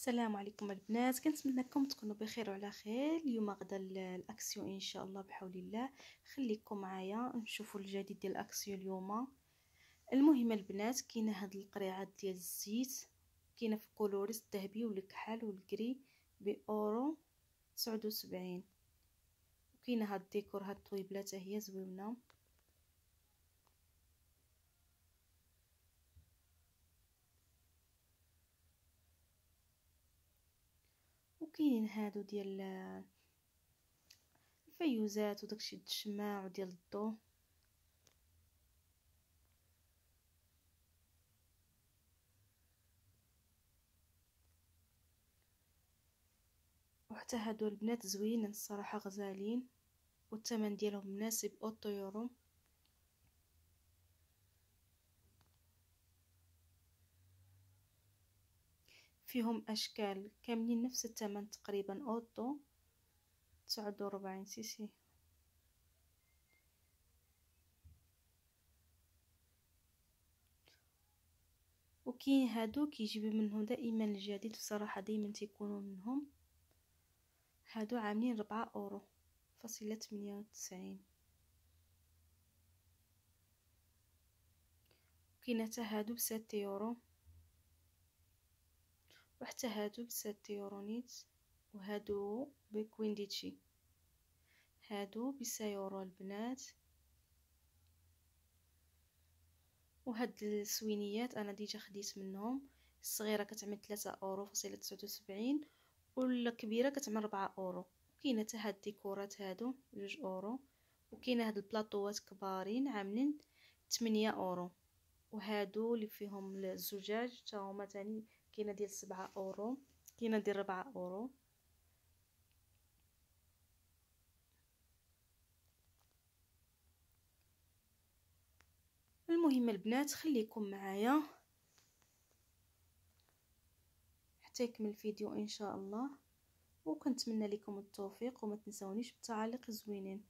السلام عليكم البنات. كنتمنىكم تكونوا بخير وعلى خير. اليوم غدا الاكسيو إن شاء الله بحول الله. خليكم معايا نشوفوا الجديد ديال الاكسيو اليوم. المهم البنات كاينة هاد القريعات ديال الزيت. كاينة في colores الذهبي والكحل والكري بأورو 79 وكاينه هاد الديكور هاد الطويبله هي زوينة. وكاينين هادو ديال الفيوزات وداكشي د الشماع وديال الضو. وحتى هادو البنات زوينين الصراحة غزالين والثمن ديالهم مناسب أوتو يورو. فيهم أشكال. كاملين نفس الثمن تقريبا؟ أوتو تسعة وربعين سيسي وكاين هادو كيجيبو منهم دائما الجديد بصراحة دائما تيكونوا منهم. هادو عاملين ربعة أورو فاصلة ثمانية وتسعين. كاين حتى هادو ب sette euro وحتى هادو ب sette euro نيت وهادو ب quindici. هادو ب sei euro البنات. وهاد السوينيات أنا déjà خديت منهم. الصغيرة كتعمل 3 أورو فاصلة 79 والكبيرة كتعمل 4 أورو. كاينة حتى هاد الديكورات هادو جوج أورو. وكاينة هاد البلاطوات كبارين عاملين 8 أورو. وهادو اللي فيهم الزجاج حتى هما تاني كاينة ديال سبعة أورو كاينة ديال ربعة أورو. المهم البنات خليكم معايا حتى يكمل الفيديو إن شاء الله. وكنتمنى لكم التوفيق وما تنسونيش بالتعاليق الزوينين.